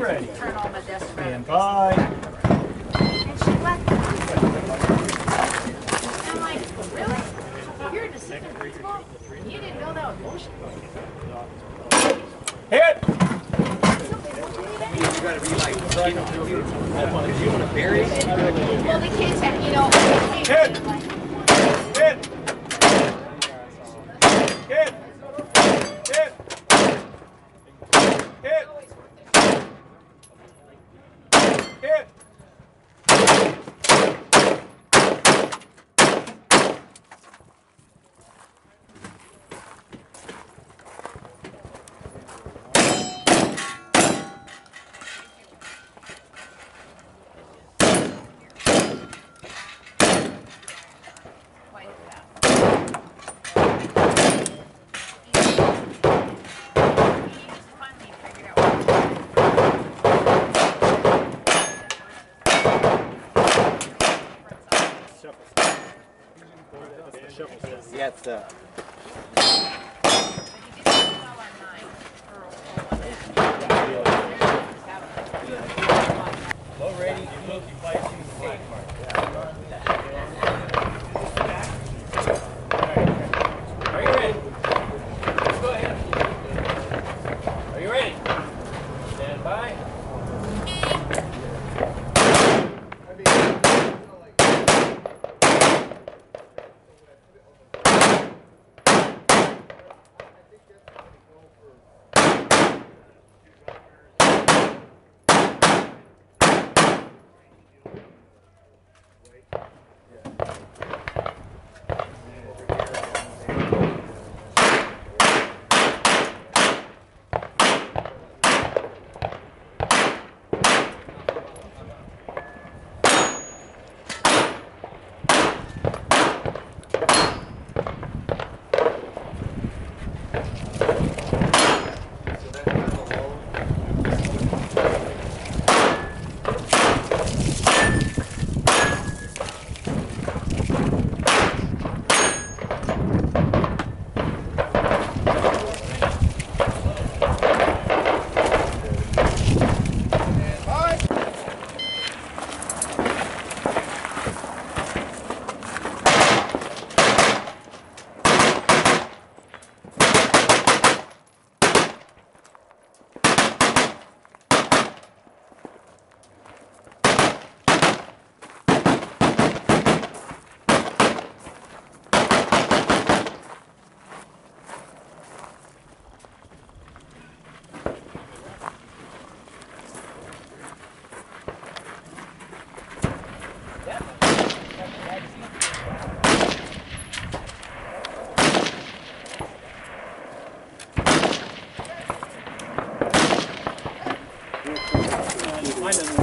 ready. Turn all my desks. Stand by. And she left. And I'm like, really? You're an assistant principal? You didn't know that was bullshit? Hit! Well, the kids had, you know, Hit! like, It's uh, and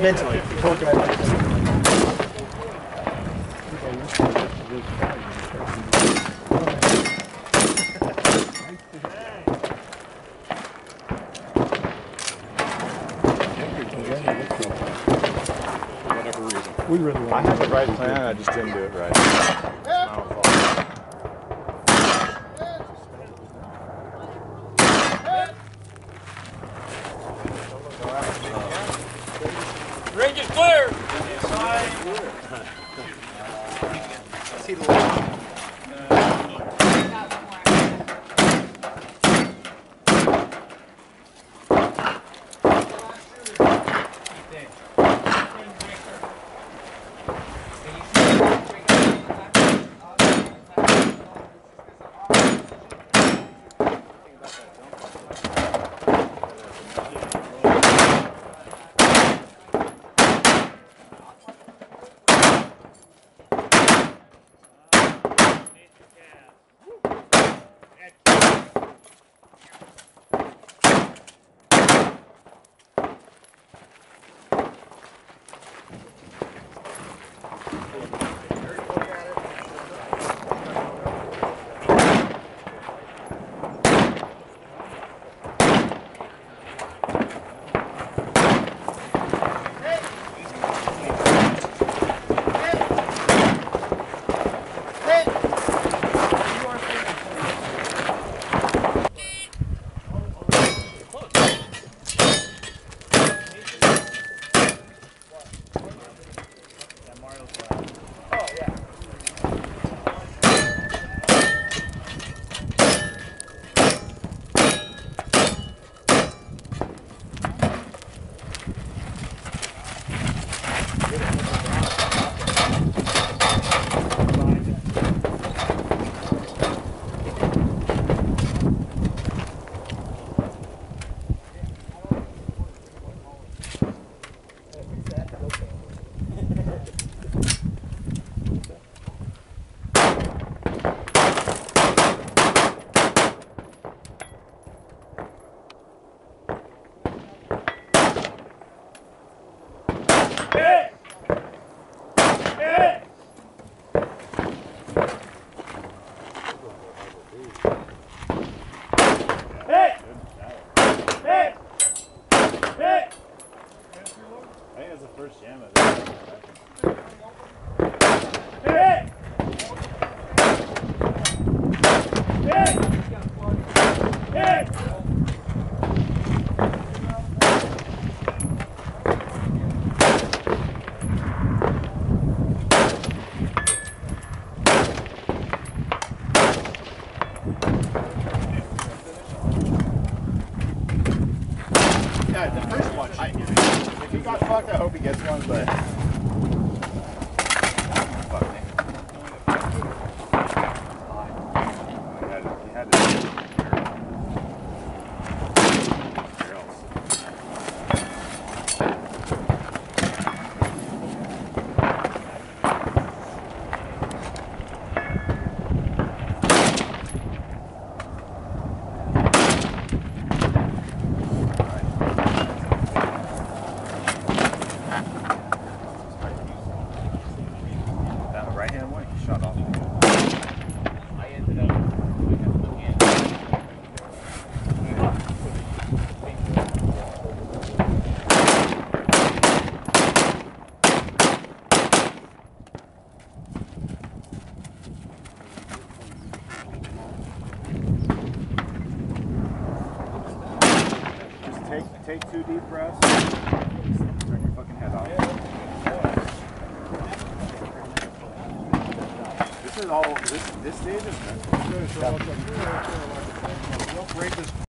Mentally. whatever reason. We really I have the right plan, I just didn't do it right. Yeah, the first one. I, if he got fucked, I hope he gets one, but. Fuck me. He had, he had to. Where else? That right hand one, he shot off. I ended up looking at Just take take two deep breaths. Turn your fucking head off. This is all. This this stage is mental. Good, so I'll- I'll break this